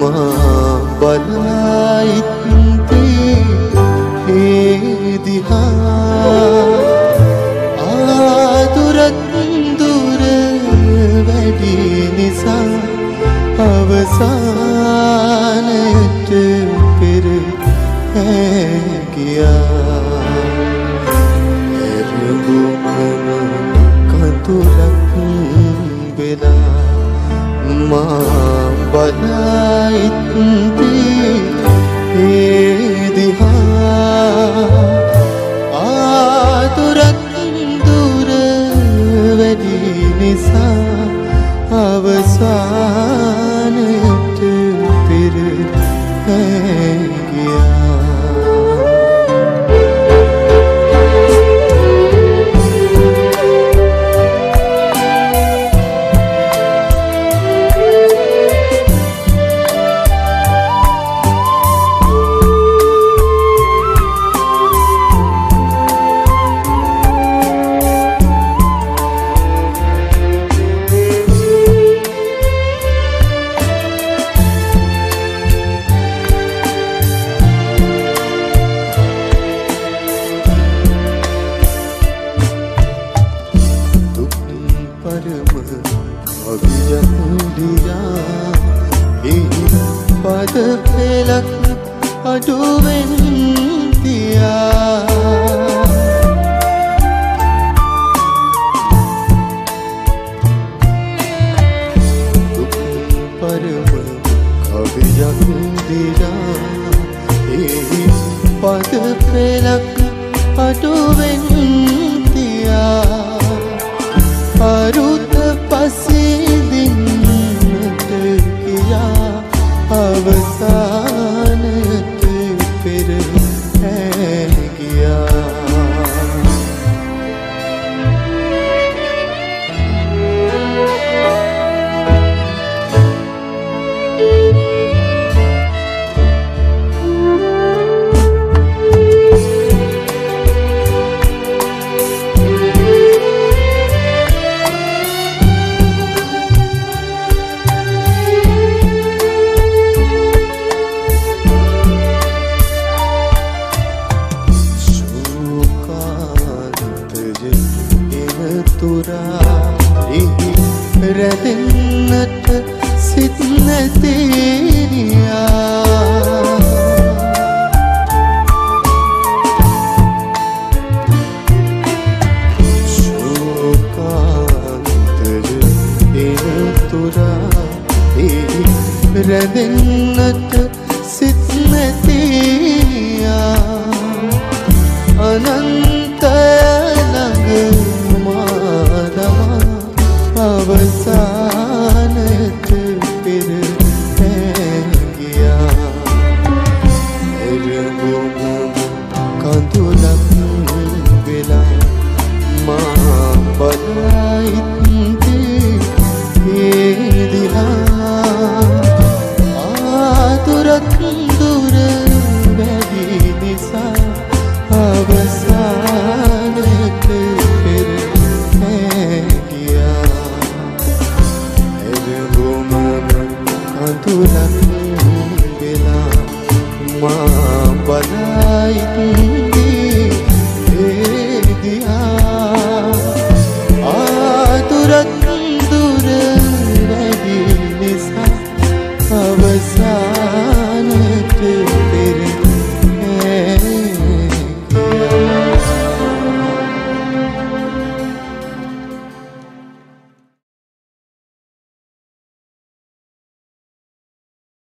මා බලයිත්තේ හේදිහා ආදුරත් දුර වැඩි නිසා අවසානයට පෙර හැගියා ඇරගුමම කතුරක් වෙලා මා බලයිත්දී ඒ පද පෙලක් අඩුවෙන් තියා පරම කවියක් දිරා එහි පද පෙලක් එනතුරා එහි රැදෙන්නට සිත් නැතිනියා ශෝකාන්තය එනතුරා. එහි රැදෙන්නට සිත් නැතිනියා අනන්තය අවසානයට පෙර බදායිති ඒ දිහා